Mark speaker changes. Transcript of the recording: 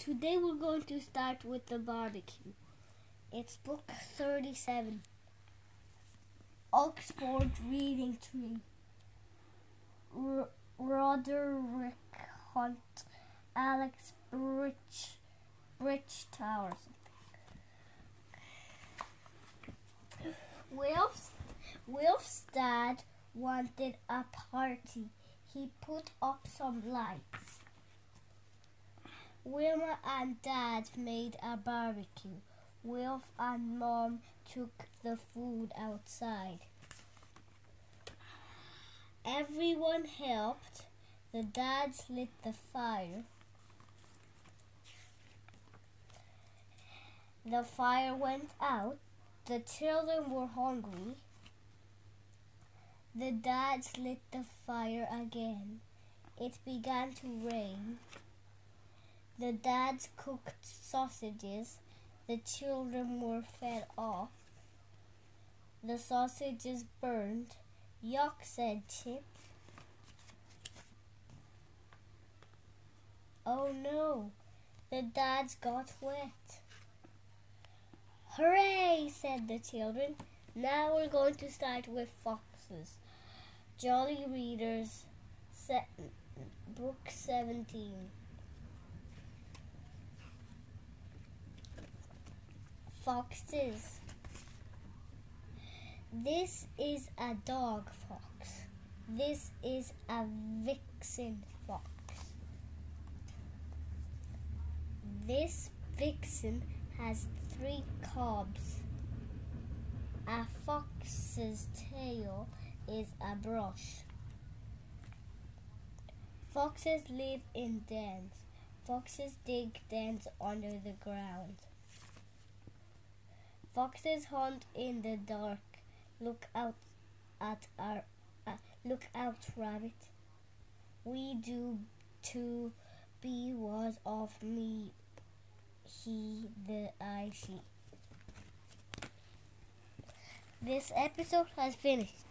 Speaker 1: Today we're going to start with the barbecue. It's book 37. Oxford Reading Tree. R- Roderick Hunt. Alex Bridge. Bridge Towers. Wilf's, Wilf's dad wanted a party. He put up some lights. Wilma and Dad made a barbecue. Wilf and Mom took the food outside. Everyone helped. The dads lit the fire. The fire went out. The children were hungry. The dads lit the fire again. It began to rain. The dads cooked sausages. The children were fed off. The sausages burned. Yuck, said Chip. Oh no, the dads got wet. Hooray, said the children. Now we're going to start with foxes. Jolly Readers, se- Book 17. Foxes. This is a dog fox. This is a vixen fox. This vixen has three cubs. A fox's tail is a brush. Foxes live in dens. Foxes dig dens under the ground. Foxes hunt in the dark. Look out at our uh, look out, rabbit. We do to be was of me, he the I she. This episode has finished.